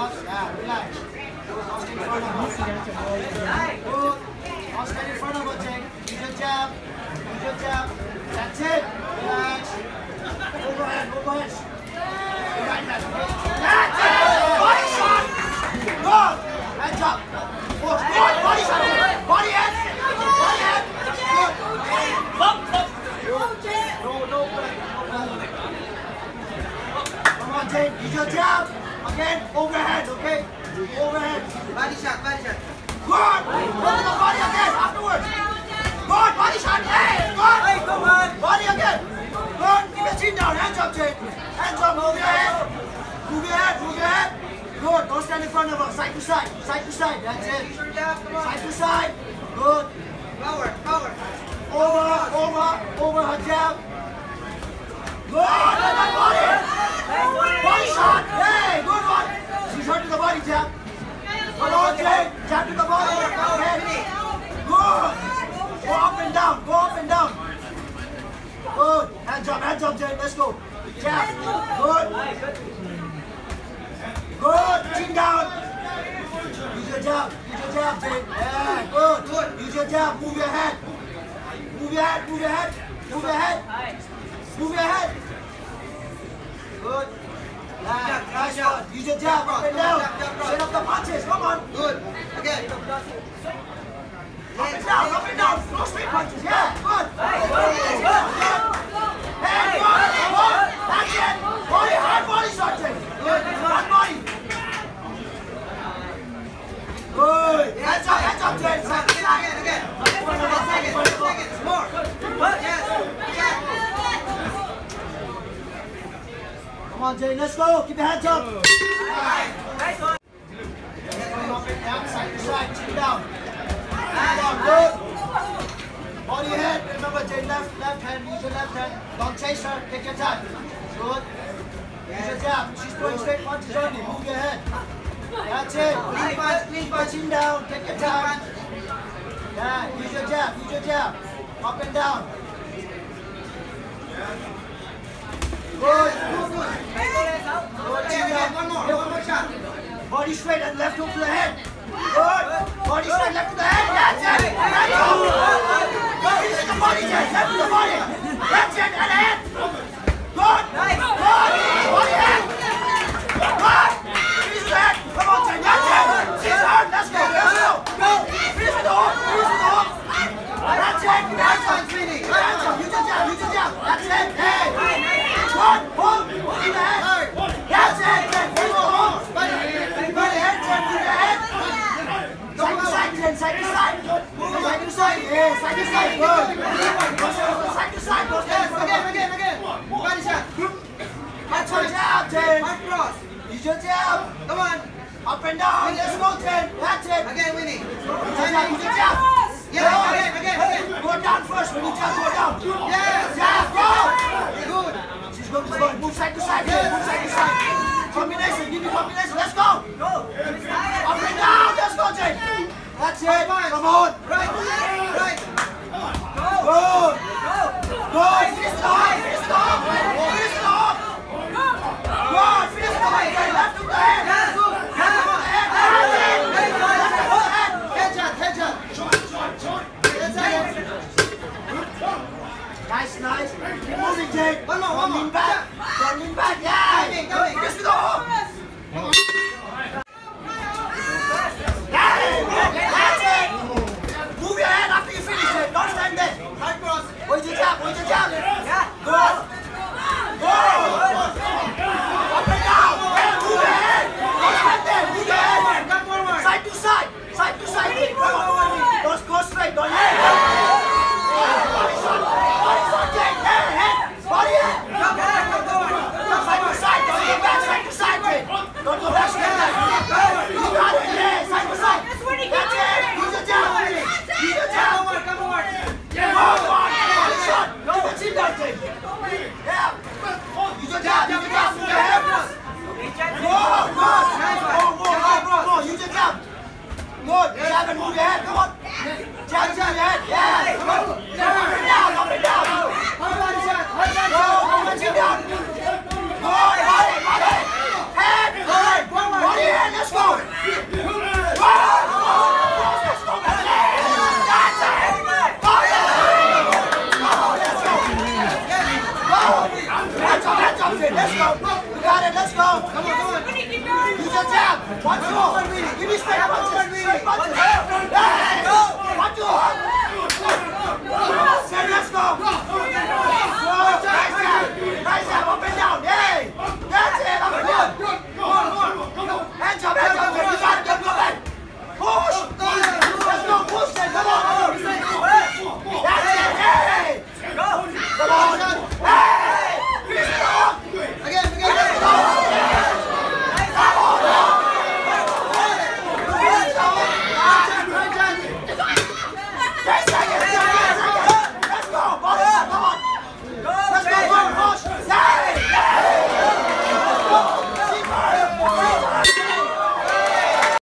Yeah, relax. I'll in front of. Good. I'll stand in front of her, Jake. Use your jab. Use your jab. That's it. Relax. Overhead, overhead. That's it. Body shot. Good. Hands up. Good. Body shot. Body head. Body head. Good. No, no, no. Come on, Jake. Use your jab. Again, overhead, okay? Overhead. Body shot, body shot. Good. Go to the body again afterwards. Good. Body shot. Hey, good. Hey, come on. Body again. Good. Keep your chin down. Hands up, Jake. Hands up. Move your head. Move your head. Move your head. Good. Don't stand in front of her. Side to side. Side to side. That's it. Use your jab, come on. Side to side. Good. Power, power. Over, over, over her jab. Good. Body. Body shot. One. She's hurt to the body, jab. Come on, Jake. Jab to the body. Okay. Good. Go up and down. Go up and down. Good. Hands up, hands up, Jake. Let's go. Jab. Good. Good. Chin down. Use your jab. Use your jab, Jake. Yeah. Good. Use your jab. Move your head. Move your head. Move your head. Move your head. Move your head. Your jab up and down. Set up the punches. Come on. Good. Again. Up and down, up and down. No straight punches. Yeah, good. Good. Hey, good. Good. That's it. Body, hard body shot, Jake. Good. Hard body. Good. Up, up. Again, again. Seconds, seconds, more. Yes. Come on, Jay, let's go. Keep your hands up and down, side to side, chin down. Come on, good. Body head. Remember, Jay, left, left hand. Use your left hand. Her. Take your time. Good. Use your jab. She's throwing straight punches on you. Move your head. That's it. Clean punch, clean punch. Chin down. Take your time. Yeah, use your jab. Use your jab. Up and down. Good. Good, good. Good. One more, one more shot. Body straight and left hook to the head. Good. Body straight, left to the head. That's it. That's it. Body, Jay. Left to the body. That's it. And the head. Good. Good. Body head. Good. Finish the head. Come on, Jay. That's it. She's hurt. Let's go. Let's go. Finish with the hook. Finish with the hook. That's it. That's it. Keep your hands up. Use your jab. Use your jab. That's it. Hey. Good. Hook. In the head. That's it. Jay. Finish the hook. Body head, Jay. Move your head. Side to side, Jen. Side to side. Side to side. Yeah, side to side. Good. Side to side. Go Yes, stand again, again, again. Body shot. That's your jab, cross. Use your jab. Come on. Up and down. Let's go, Jen. That's it. Again, Winnie. Jab. Use your jab. Yeah, again, again, again. Go down first. When you jab, go down. Yes. Jab, go. Good. She's going to go. Move side to side. Jen. Move side to side. Combination. Give me combination. Let's go. Go. Up and down. Let's go, Jen. That's it. Come on. Right. Right. Good. Good. Finish the hook. Finish the hook. Finish the hook. Good. Finish the hook. Jen. Left to the head. Yes. Left to the head. That's it. Left to the head. Headshot, headshot. That's it. Nice, nice. Keep moving, Jake. One more, one Don't more. lean back. Don't lean back. Yeah. Let's go. You got it. Let's go. Come on, come on. You just jab. One, two. Give me straight.